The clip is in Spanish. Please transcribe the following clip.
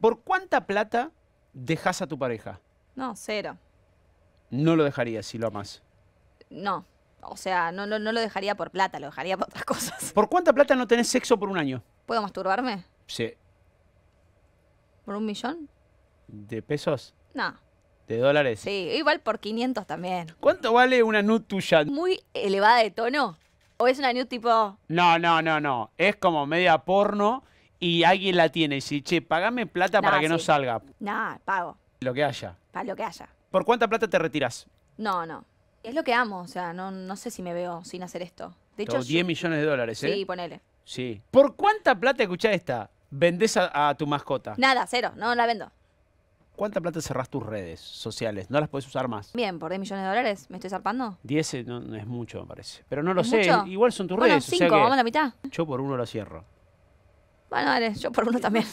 ¿Por cuánta plata dejas a tu pareja? No, cero. No lo dejarías si lo amas. No. O sea, no, no, no lo dejaría por plata, lo dejaría por otras cosas. ¿Por cuánta plata no tenés sexo por un año? ¿Puedo masturbarme? Sí. ¿Por un millón? ¿De pesos? No. ¿De dólares? Sí, igual por 500 también. ¿Cuánto vale una nud tuya? ¿Muy elevada de tono? ¿O es una nude tipo... No, no, no, no. Es como media porno y alguien la tiene y dice, che, pagame plata para que no salga. Nah, pago. Lo que haya. Para lo que haya. ¿Por cuánta plata te retiras? No, no. Es lo que amo, o sea, no, no sé si me veo sin hacer esto. De hecho, Todo 10 yo- millones de dólares, ¿eh? Sí, ponele. Sí. ¿Por cuánta plata, escuchá esta, vendés a, a tu mascota? Nada, cero, no la vendo. ¿Cuánta plata cerrás tus redes sociales? No las puedes usar más. Bien, por 10 millones de dólares, ¿me estoy zarpando? 10 eh, no, no es mucho, me parece. Pero no lo ¿Es sé, mucho? igual son tus Bueno, redes. o 5, sea que vamos a la mitad. yo por uno lo cierro. Bueno, dale, yo por uno también.